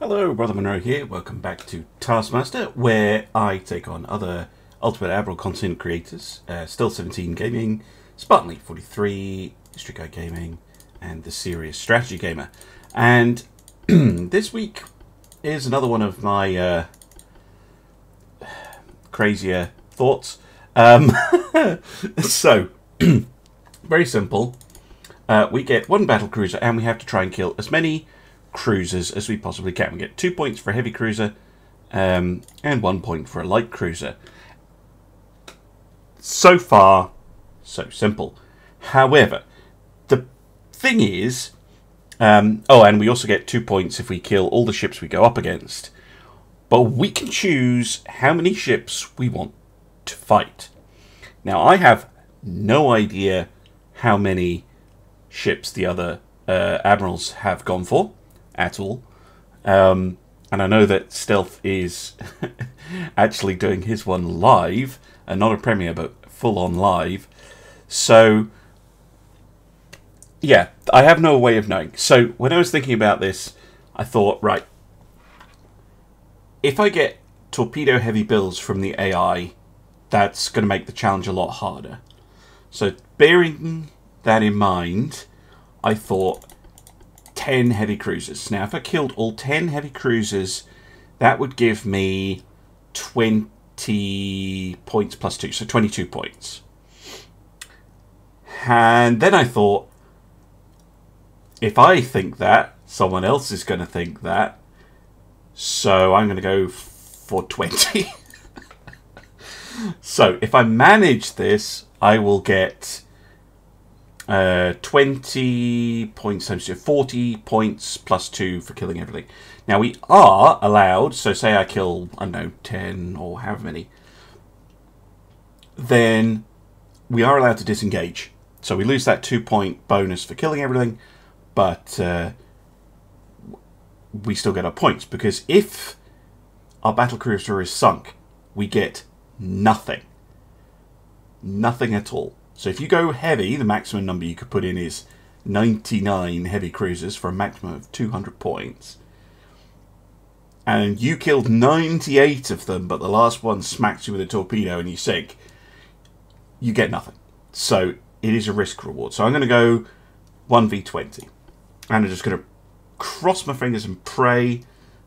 Hello, Brother Munro here. Welcome back to Taskmaster, where I take on other Ultimate Admiral content creators. Uh, Stealth 17 Gaming, Spartan Elite 43, History Guy Gaming, and the Serious Strategy Gamer. And this week is another one of my uh, crazier thoughts. Um, so, very simple. Uh, we get one battle cruiser, and we have to try and kill as many cruisers as we possibly can. We get two points for a heavy cruiser, um, and one point for a light cruiser. So far, so simple. However, the thing is, um, oh, and we also get two points if we kill all the ships we go up against. But we can choose how many ships we want to fight. Now, I have no idea how many ships the other uh, admirals have gone for at all. Um, and I know that Stealth is actually doing his one live, and not a premiere, but full on live. So, yeah, I have no way of knowing. So, when I was thinking about this, I thought, right, if I get torpedo heavy builds from the AI, that's going to make the challenge a lot harder. So, bearing that in mind, I thought 10 heavy cruisers. Now, if I killed all 10 heavy cruisers, that would give me 20 points plus 2, so 22 points. And then I thought, if I think that, someone else is going to think that. So I'm going to go for 20. so if I manage this, I will get uh, 20 points 2, 40 points plus 2 for killing everything. Now we are allowed, so say I kill, I don't know, 10 or however many, then we are allowed to disengage. So we lose that 2 point bonus for killing everything, but uh, we still get our points. Because if our battle cruiser is sunk, we get nothing. Nothing at all. So if you go heavy, the maximum number you could put in is 99 heavy cruisers for a maximum of 200 points. And you killed 98 of them, but the last one smacks you with a torpedo and you sink. You get nothing. So it is a risk reward. So I'm going to go 1v20. And I'm just going to cross my fingers and pray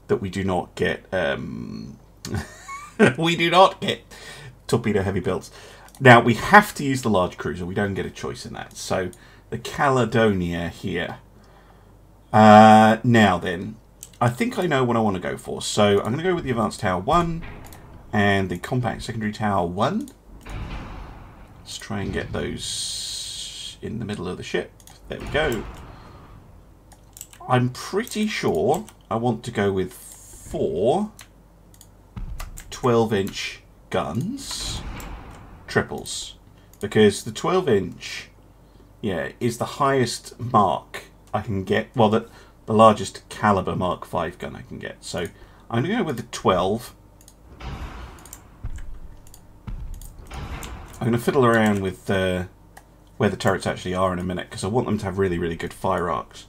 that we do not get... Um, we do not get torpedo heavy builds. Now, we have to use the large cruiser. We don't get a choice in that. So, the Caledonia here. Uh, now then, I think I know what I want to go for. So, I'm going to go with the Advanced Tower 1 and the Compact Secondary Tower 1. Let's try and get those in the middle of the ship. There we go. I'm pretty sure I want to go with four 12-inch guns triples. Because the 12 inch yeah is the highest mark I can get. Well the, the largest caliber mark 5 gun I can get. So I'm going to go with the 12 I'm going to fiddle around with uh, where the turrets actually are in a minute because I want them to have really really good fire arcs.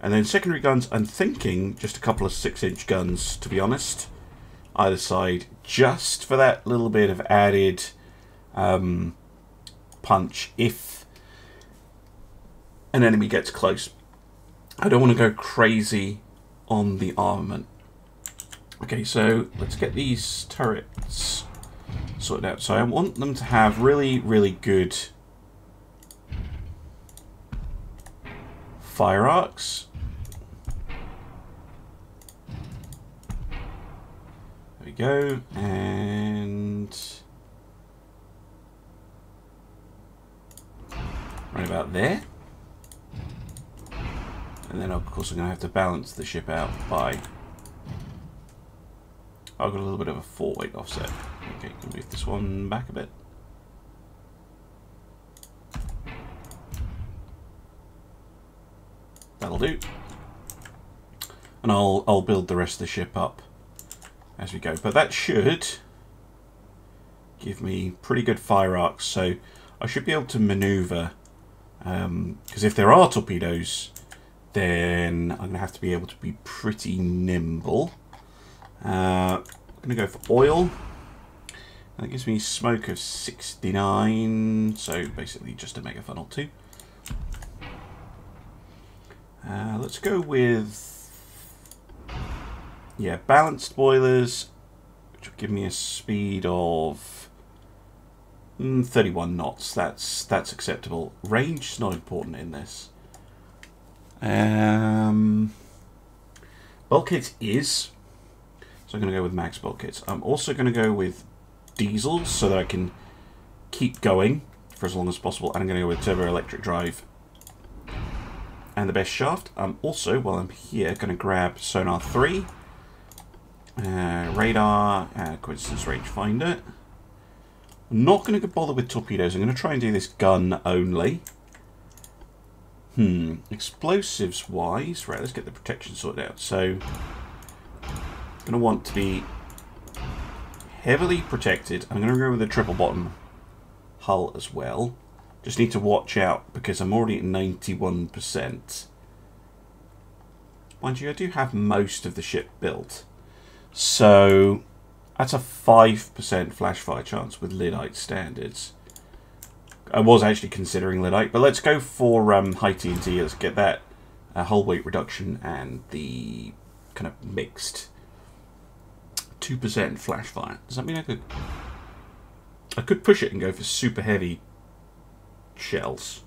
And then secondary guns I'm thinking just a couple of 6 inch guns to be honest. Either side just for that little bit of added um, punch if an enemy gets close. I don't want to go crazy on the armament. Okay, so let's get these turrets sorted out. So I want them to have really, really good fire arcs. There we go, and right about there. And then of course I'm going to have to balance the ship out by... I've got a little bit of a four weight offset. Okay, can move this one back a bit. That'll do. And I'll, I'll build the rest of the ship up as we go. But that should give me pretty good fire arcs, so I should be able to maneuver because um, if there are torpedoes, then I'm going to have to be able to be pretty nimble. Uh, I'm going to go for oil. That gives me smoke of 69, so basically just a mega funnel too. Uh, let's go with, yeah, balanced boilers, which will give me a speed of mm, 31 knots. That's that's acceptable. Range is not important in this. Um, bulkheads is, so I'm going to go with max bulkheads. I'm also going to go with diesels so that I can keep going for as long as possible. And I'm going to go with turbo electric drive and the best shaft. I'm also, while I'm here, going to grab sonar 3, uh, radar, uh, coincidence rangefinder. I'm not going to bother with torpedoes. I'm going to try and do this gun only. Hmm, explosives wise, right, let's get the protection sorted out. So, I'm going to want to be heavily protected. I'm going to go with a triple bottom hull as well. Just need to watch out because I'm already at 91%. Mind you, I do have most of the ship built. So that's a 5% flash fire chance with Lyddite standards. I was actually considering Lyddite, but let's go for um, high TNT. Let's get that uh, hull weight reduction and the kind of mixed 2% flash fire. Does that mean I could... I could push it and go for super heavy shells.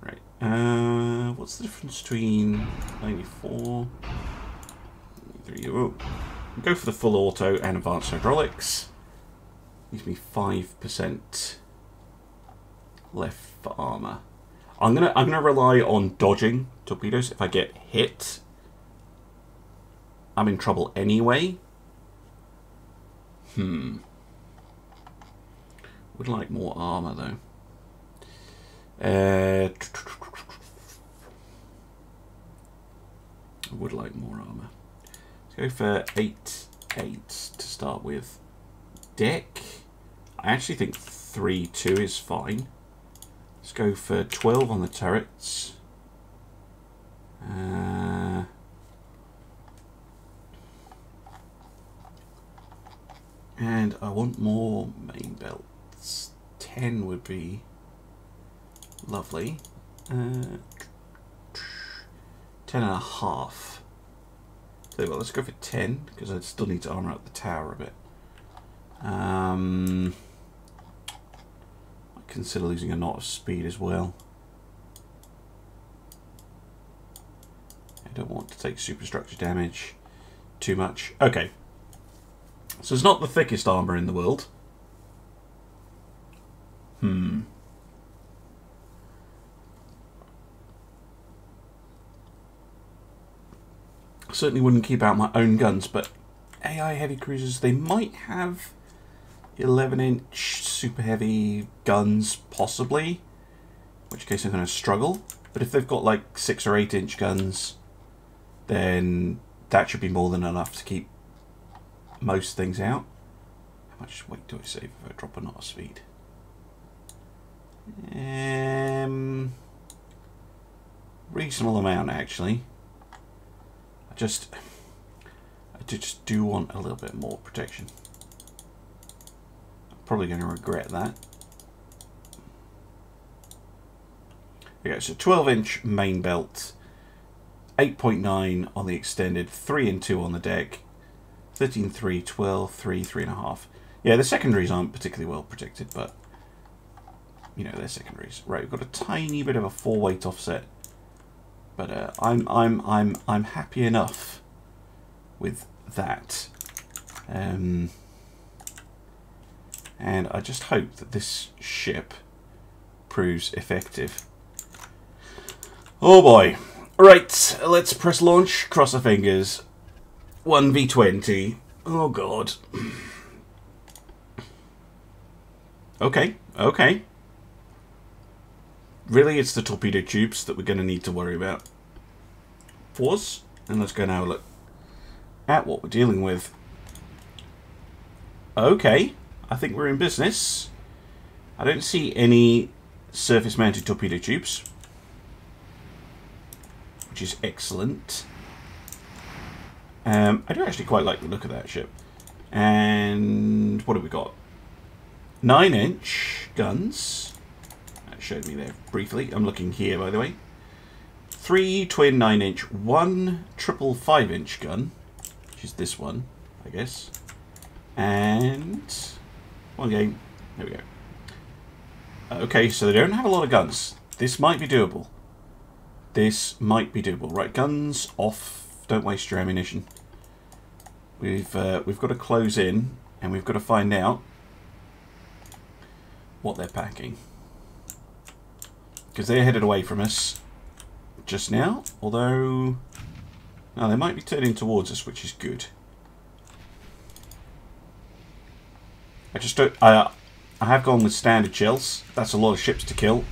Right. Uh, what's the difference between 94... 93... Oh. Go for the full auto and advanced hydraulics. Gives me 5% left for armor. I'm gonna I'm gonna rely on dodging torpedoes. If I get hit, I'm in trouble anyway. Hmm. Would like more armor though. Uh, would like more armor. Go for 8 8 to start with. Deck. I actually think 3 2 is fine. Let's go for 12 on the turrets. Uh, and I want more main belts. 10 would be lovely. Uh, 10 and a half. So well, let's go for 10 because I still need to armor up the tower a bit. Um, I consider losing a knot of speed as well. I don't want to take superstructure damage too much. Okay. So it's not the thickest armor in the world. Hmm. Certainly wouldn't keep out my own guns, but AI heavy cruisers, they might have 11 inch super heavy guns, possibly. In which case I'm going to struggle. But if they've got like 6 or 8 inch guns, then that should be more than enough to keep most things out. How much weight do I save if I drop a knot of speed? Um, reasonable amount actually just I just do want a little bit more protection. I'm probably going to regret that. Okay, so 12 inch main belt, 8.9 on the extended, 3 and 2 on the deck, 13, 3, 12, 3, 3.5. Yeah, the secondaries aren't particularly well protected, but you know, they're secondaries. Right, we've got a tiny bit of a four weight offset but uh, I'm I'm I'm I'm happy enough with that. Um, and I just hope that this ship proves effective. Oh boy. Right, let's press launch, cross our fingers. 1v20. Oh god. Okay, okay. Really, it's the torpedo tubes that we're going to need to worry about. Pause, and let's go now look at what we're dealing with. Okay, I think we're in business. I don't see any surface-mounted torpedo tubes. which is excellent. Um, I do actually quite like the look of that ship. And what have we got? Nine inch guns. Showed me there briefly. I'm looking here, by the way. Three twin nine inch, one triple five inch gun, which is this one, I guess. And one game. There we go. Okay, so they don't have a lot of guns. This might be doable. This might be doable. Right, guns off. Don't waste your ammunition. We've uh, we've got to close in, and we've got to find out what they're packing. Because they're headed away from us just now. Although, now they might be turning towards us, which is good. I just don't. I I have gone with standard shells. That's a lot of ships to kill.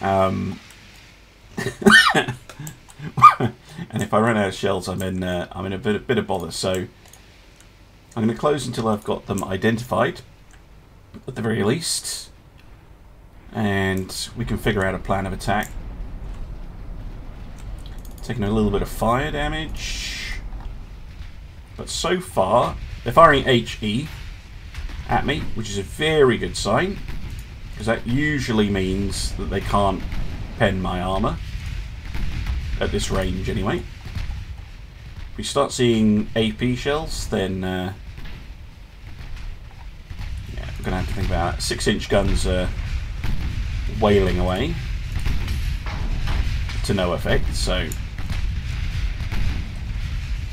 Um, and if I run out of shells, I'm in uh, I'm in a bit, bit of bother. So I'm going to close until I've got them identified, at the very least, and we can figure out a plan of attack. Taking a little bit of fire damage, but so far they're firing HE at me, which is a very good sign, because that usually means that they can't pen my armour, at this range anyway. If we start seeing AP shells, then uh, yeah, we're going to have to think about. Six inch guns are wailing away to no effect, so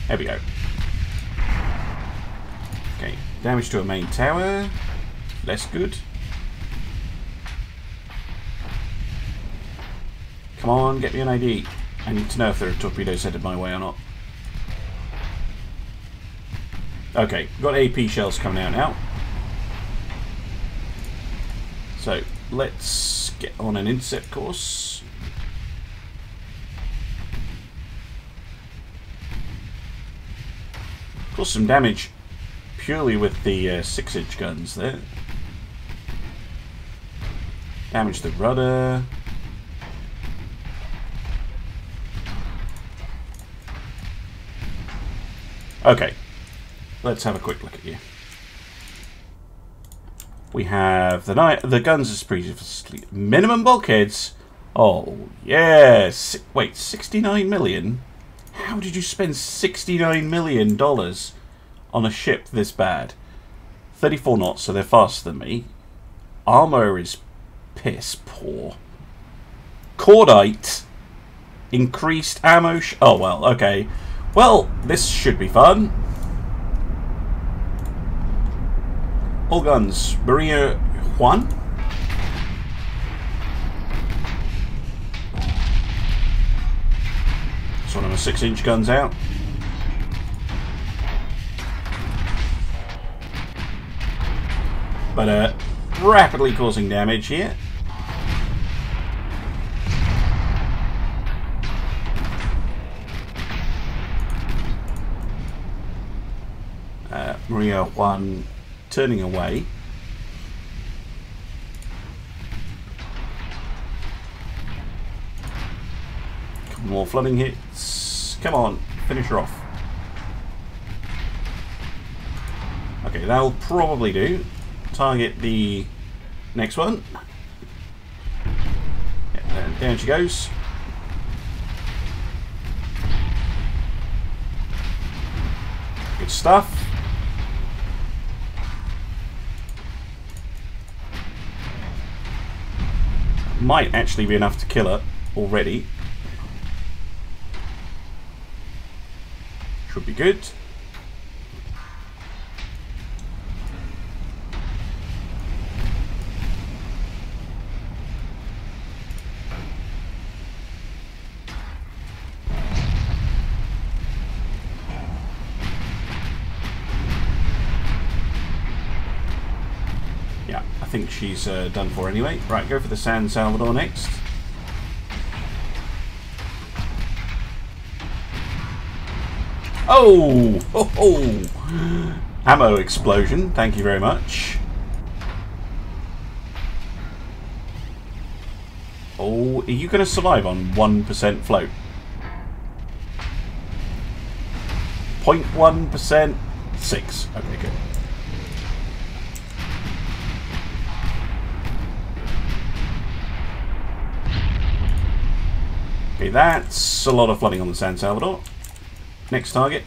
there we go. Okay, damage to a main tower, less good. Come on, get me an ID. I need to know if there are torpedoes headed my way or not. Okay, got AP shells coming out now. So, let's get on an inset course. Caused some damage purely with the 6-inch uh, guns there. Damage the rudder. Okay, let's have a quick look at you. We have the night the guns as previously minimum bulkheads. Oh yes. Wait, sixty-nine million. How did you spend sixty-nine million dollars on a ship this bad? Thirty-four knots, so they're faster than me. Armor is piss poor. Cordite. Increased ammo. oh well, okay. Well, this should be fun. All guns. Maria Juan. It's one of my six inch guns out. But uh, rapidly causing damage here. Maria Juan turning away. Couple more flooding hits. Come on, finish her off. Okay, that'll probably do. Target the next one. Yeah, down she goes. Good stuff. Might actually be enough to kill her already. Should be good. she's uh, done for anyway. Right, go for the San Salvador next. Oh! Oh! oh. Ammo explosion, thank you very much. Oh, are you going to survive on 1% float? 0.1%? 6. Okay, good. Okay, that's a lot of flooding on the San Salvador. Next target.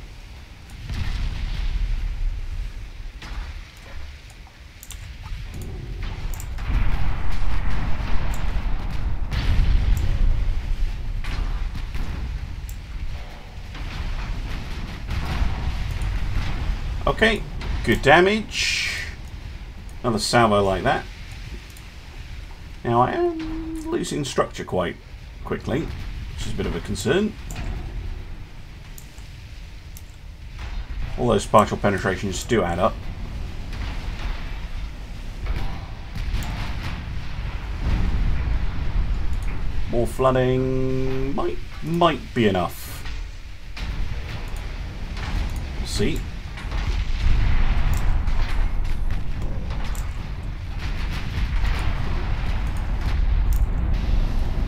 Okay, good damage. Another salvo like that. Now I am losing structure quite quickly, is a bit of a concern. All those partial penetrations do add up. More flooding might might be enough. We'll see.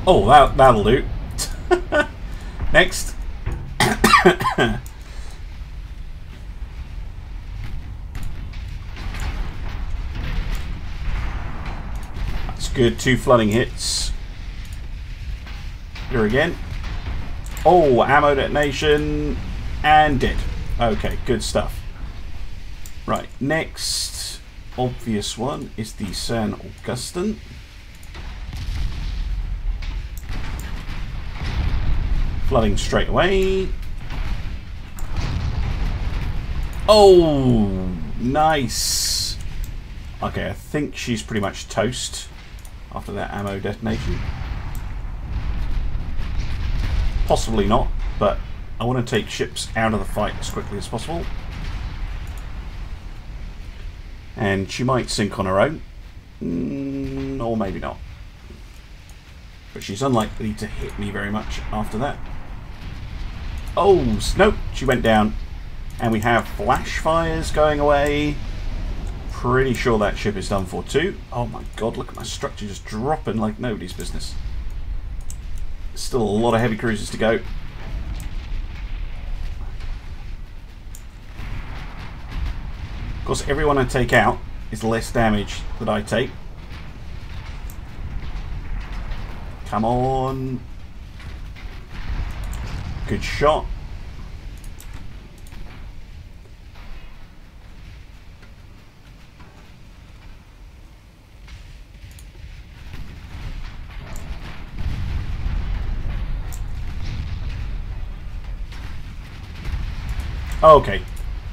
Oh, that, that'll do. Next. That's good. Two flooding hits. Here again. Oh, ammo detonation. And dead. Okay, good stuff. Right, next obvious one is the San Augustin. Flooding straight away. Oh, nice. Okay, I think she's pretty much toast after that ammo detonation. Possibly not, but I want to take ships out of the fight as quickly as possible. And she might sink on her own. Mm, or maybe not. But she's unlikely to hit me very much after that. Oh, nope, she went down. And we have flash fires going away. Pretty sure that ship is done for too. Oh my god, look at my structure just dropping like nobody's business. Still a lot of heavy cruisers to go. Of course, everyone I take out is less damage that I take. Come on. Good shot. Okay,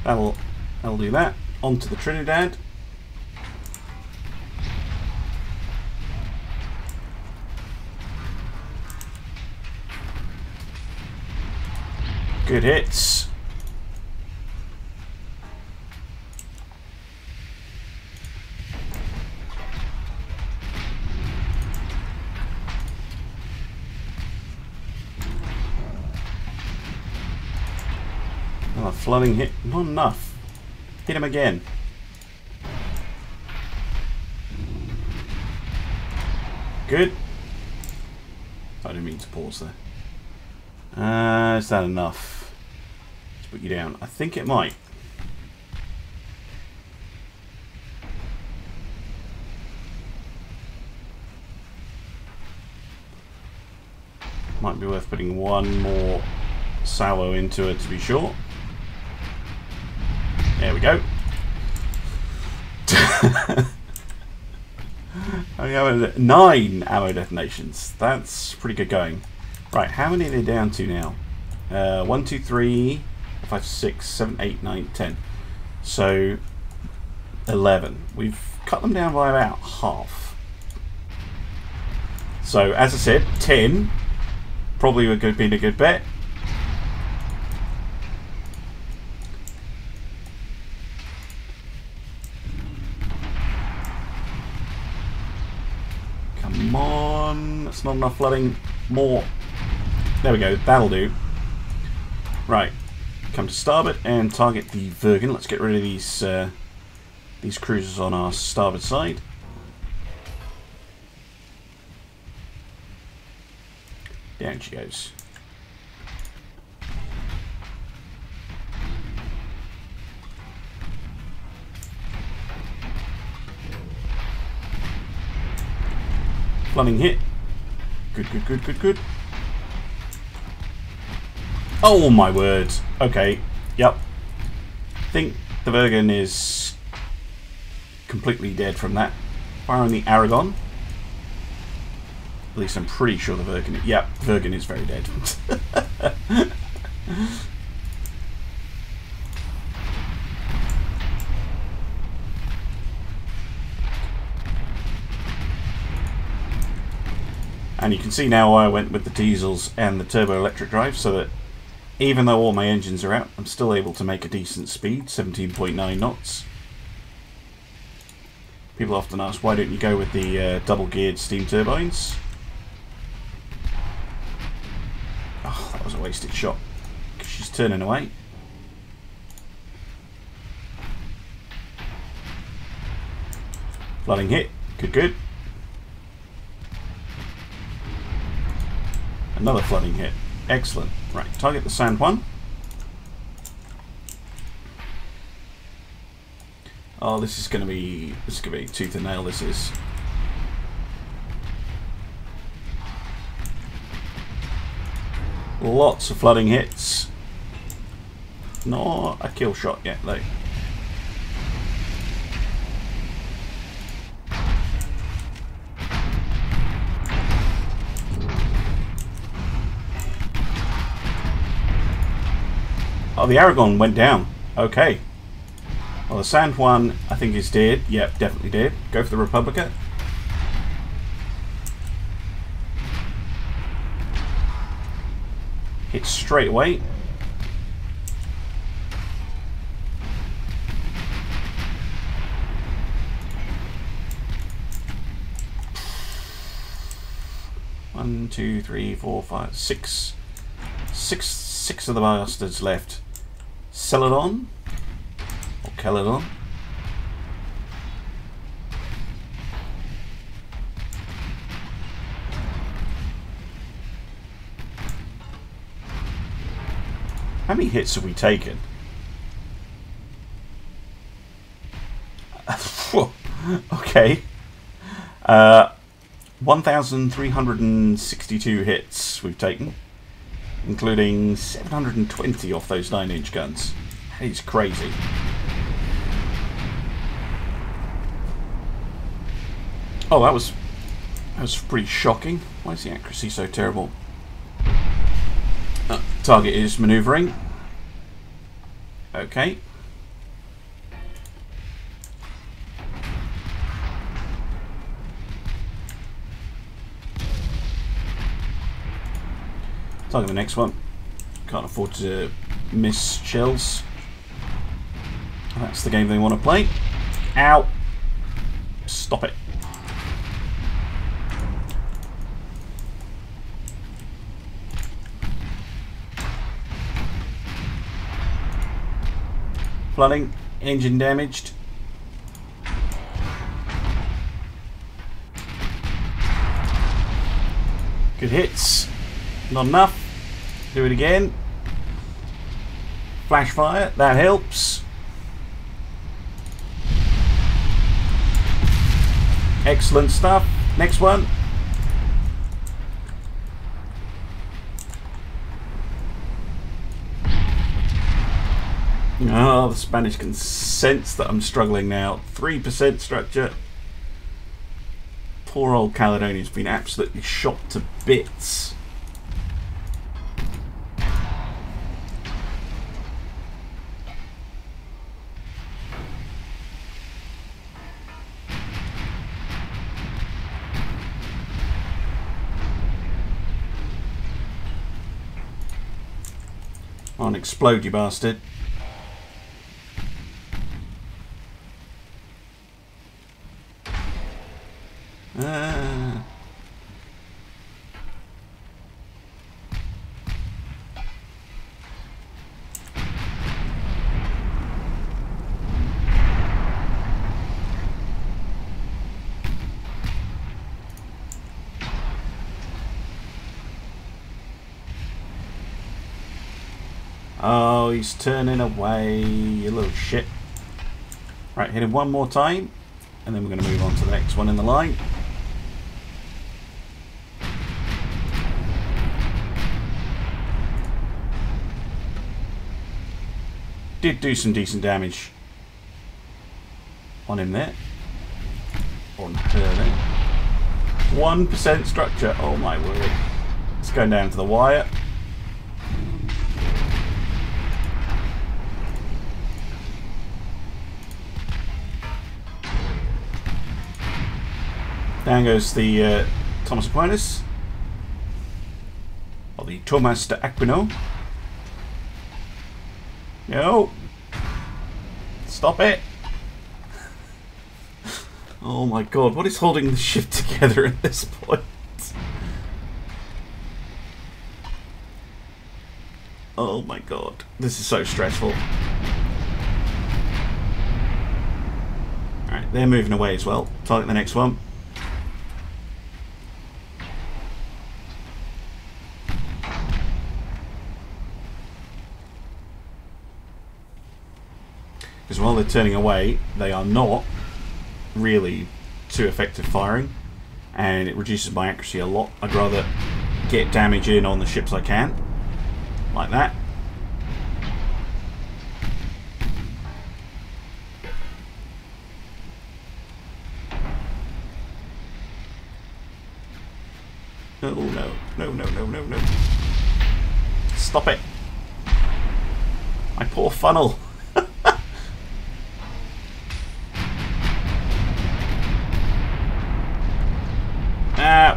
that'll that'll do that. On to the Trinidad. Good hits. Oh, flooding hit. Not enough. Hit him again. Good. I didn't mean to pause there. Uh, is that enough put you down? I think it might. Might be worth putting one more salvo into it to be sure. There we go. Nine ammo detonations. That's pretty good going. Right, how many are they down to now? Uh, 1, 2, 3, 5, 6, 7, 8, 9, 10. So, 11. We've cut them down by about half. So, as I said, 10 probably would have been a good bet. Come on. That's not enough flooding. More there we go, that'll do. Right, come to starboard and target the Virgin. Let's get rid of these uh, these cruisers on our starboard side. Down she goes. Plumbing hit. Good, good, good, good, good. Oh my word. Okay. Yep. I think the Vergen is completely dead from that. Firing the Aragon. At least I'm pretty sure the Vergen... Yep, Vergen is very dead. And you can see now why I went with the diesels and the turbo electric drive, so that even though all my engines are out, I'm still able to make a decent speed, 17.9 knots. People often ask, why don't you go with the uh, double-geared steam turbines? Oh, that was a wasted shot. She's turning away. Flooding hit. Good, good. Another flooding hit. Excellent. Right, target the San Juan. Oh, this is going to be this is to be tooth and nail. This is. Lots of flooding hits. Not a kill shot yet, though. Oh, the Aragon went down. Okay. Well, the San Juan, I think, is dead. Yep, definitely dead. Go for the Republica. Hit straight away. One, two, three, four, five, six. Six, six of the bastards left. Celadon or Caledon. How many hits have we taken? okay. Uh, 1,362 hits we've taken including 720 off those 9-inch guns. He's crazy. Oh, that was that was pretty shocking. Why is the accuracy so terrible? Uh, target is manoeuvring. Okay. The next one. Can't afford to miss shells. That's the game they want to play. Ow! Stop it. Flooding, engine damaged. Good hits. Not enough. Do it again. Flash fire, that helps. Excellent stuff. Next one. Oh, the Spanish can sense that I'm struggling now. 3% structure. Poor old Caledonia's been absolutely shot to bits. On explode, you bastard. turning away, you little shit. Right, hit him one more time, and then we're going to move on to the next one in the line. Did do some decent damage on him there. On her there. 1% structure. Oh my word. It's going down to the wire. Down goes the uh, Thomas Aquinas. Or the Thomas de Aquino. No. Stop it. Oh my god, what is holding the ship together at this point? Oh my god, this is so stressful. Alright, they're moving away as well. Target the next one. Because while they're turning away, they are not really too effective firing. And it reduces my accuracy a lot. I'd rather get damage in on the ships I can. Like that. Oh no, no, no, no, no, no. Stop it. My poor funnel.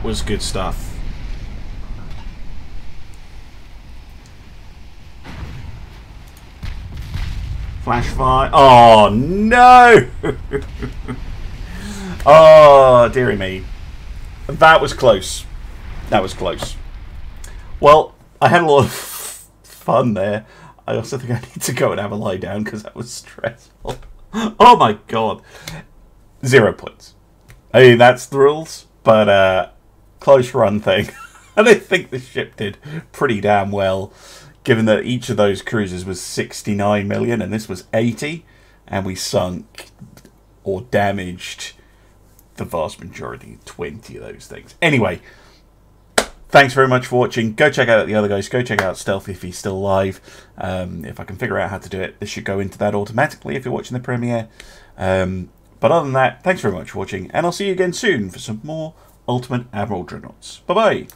Was good stuff. Flash fire. Oh, no! oh, dearie me. That was close. That was close. Well, I had a lot of fun there. I also think I need to go and have a lie down because that was stressful. Oh my god. Zero points. Mean, that's the rules but uh, close run thing. and I think the ship did pretty damn well, given that each of those cruisers was 69 million and this was 80, and we sunk or damaged the vast majority, 20 of those things. Anyway, thanks very much for watching. Go check out the other guys. Go check out Stealth if he's still alive. Um, if I can figure out how to do it, this should go into that automatically if you're watching the premiere. Um, but other than that, thanks very much for watching, and I'll see you again soon for some more Ultimate Admiral Dreadnoughts. Bye-bye!